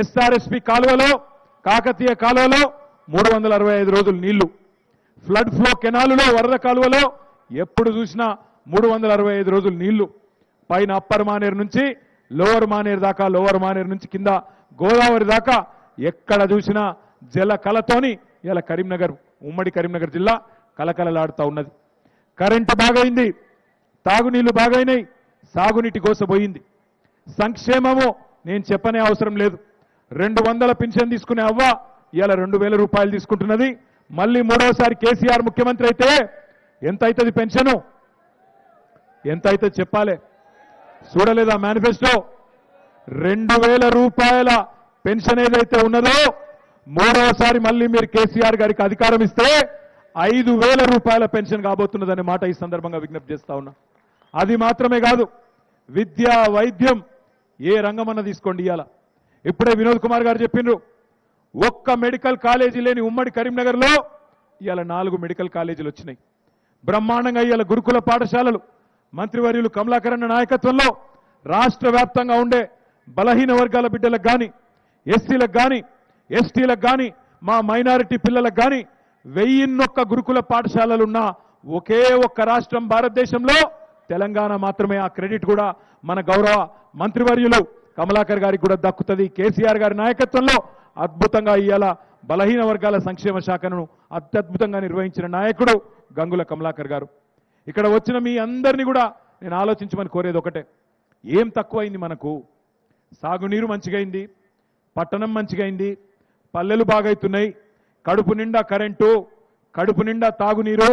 SRSP కాలువలో కాకతీయ కాలువలో మూడు వందల అరవై ఐదు రోజులు నీళ్ళు. ఫ్లడ్ ఫ్లో కెనాలులో వరద కాలువలో ఎప్పుడు చూసినా మూడు వందల అరవై ఐదు రోజులు నీళ్ళు. పైన అప్పర్ మానేరు నుంచి లోవర్ మానేరు దాకా లోవర్ మానేరు నుంచి కింద గోదావరి దాకా ఎక్కడ చూసినా జల కలతోని ఇలా కరీంనగర్ ఉమ్మడి కరీంనగర్ జిల్లా కలకలలాడుతూ ఉన్నది. కరెంటు బాగైంది తాగునీళ్ళు బాగైనాయి సాగునీటి కోసపోయింది సంక్షేమము నేను చెప్పనే అవసరం లేదు. రెండు వందల పింఛన్ తీసుకునే అవ్వ ఇవాళ రెండు వేల రూపాయలు తీసుకుంటున్నది. మళ్ళీ మూడవసారి కేసీఆర్ ముఖ్యమంత్రి అయితే ఎంత అవుతుంది పెన్షను? ఎంత అవుతుంది చెప్పాలి. చూడలేదా మేనిఫెస్టో? రెండు వేల రూపాయల పెన్షన్ ఏదైతే ఉన్నదో మూడవసారి మళ్ళీ మీరు కేసీఆర్ గారికి అధికారం ఇస్తే ఐదు వేల రూపాయల పెన్షన్ కాబోతున్నదనే మాట ఈ సందర్భంగా విజ్ఞప్తి చేస్తా ఉన్నా. అది మాత్రమే కాదు విద్య వైద్యం ఏ రంగమన్నా తీసుకోండి ఇవాళ ఇప్పుడే వినోద్ కుమార్ గారు చెప్పిండ్రు. ఒక్క మెడికల్ కాలేజీ లేని ఉమ్మడి కరీంనగర్లో ఇవాళ నాలుగు మెడికల్ కాలేజీలు వచ్చినాయి. బ్రహ్మాండంగా ఇవాళ గురుకుల పాఠశాలలు మంత్రివర్యులు కమలాకరణ నాయకత్వంలో రాష్ట్ర వ్యాప్తంగా ఉండే బలహీన వర్గాల బిడ్డలకు కానీ ఎస్సీలకు కానీ ఎస్టీలకు కానీ మా మైనారిటీ పిల్లలకు కానీ వెయ్యిన్నొక్క గురుకుల పాఠశాలలున్న ఒకే ఒక్క రాష్ట్రం భారతదేశంలో తెలంగాణ మాత్రమే. ఆ క్రెడిట్ కూడా మన గౌరవ మంత్రివర్యులు కమలాకర్ గారికి కూడా దక్కుతుంది. కేసీఆర్ గారి నాయకత్వంలో అద్భుతంగా ఇవాళ బలహీన వర్గాల సంక్షేమ శాఖను అత్యద్భుతంగా నిర్వహించిన నాయకుడు గంగుల కమలాకర్ గారు. ఇక్కడ వచ్చిన మీ అందరినీ కూడా నేను ఆలోచించమని కోరేది ఒకటే. ఏం తక్కువైంది మనకు? సాగునీరు మంచిగైంది పట్టణం మంచిగైంది పల్లెలు బాగైతున్నాయి కడుపు నిండా కరెంటు కడుపు నిండా తాగునీరు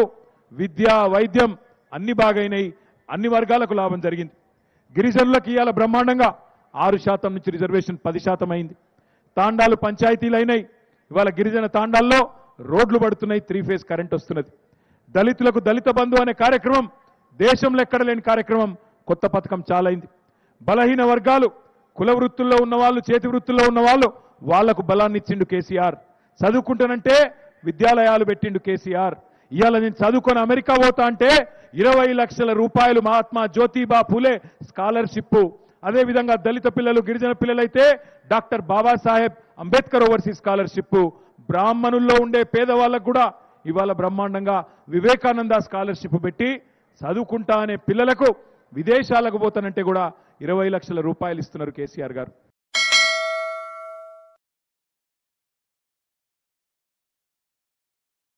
విద్య వైద్యం అన్ని బాగైనాయి అన్ని వర్గాలకు లాభం జరిగింది. గిరిజనులకు ఇవాళ బ్రహ్మాండంగా ఆరు శాతం నుంచి రిజర్వేషన్ పది శాతం అయింది. తాండాలు పంచాయతీలు అయినాయి ఇవాళ గిరిజన తాండాల్లో రోడ్లు పడుతున్నాయి త్రీ ఫేజ్ కరెంట్ వస్తున్నది. దళితులకు దళిత బంధు అనే కార్యక్రమం దేశంలో ఎక్కడ లేని కార్యక్రమం కొత్త పథకం చాలైంది. బలహీన వర్గాలు కుల వృత్తుల్లో ఉన్నవాళ్ళు చేతి వృత్తుల్లో ఉన్నవాళ్ళు వాళ్ళకు బలాన్ని ఇచ్చిండు కేసీఆర్. చదువుకుంటానంటే విద్యాలయాలు పెట్టిండు కేసీఆర్. ఇవాళ నేను చదువుకొని అమెరికా పోతా అంటే ఇరవై లక్షల రూపాయలు మహాత్మా జ్యోతిబా పూలే స్కాలర్షిప్ అదేవిధంగా దళిత పిల్లలు గిరిజన పిల్లలైతే doctor Babasaheb Ambedkar overseas scholarship బ్రాహ్మణుల్లో ఉండే పేదవాళ్ళకు కూడా ఇవాళ బ్రహ్మాండంగా వివేకానంద స్కాలర్షిప్ పెట్టి చదువుకుంటా అనే పిల్లలకు విదేశాలకు పోతానంటే కూడా ఇరవై లక్షల రూపాయలు ఇస్తున్నారు కేసీఆర్ గారు.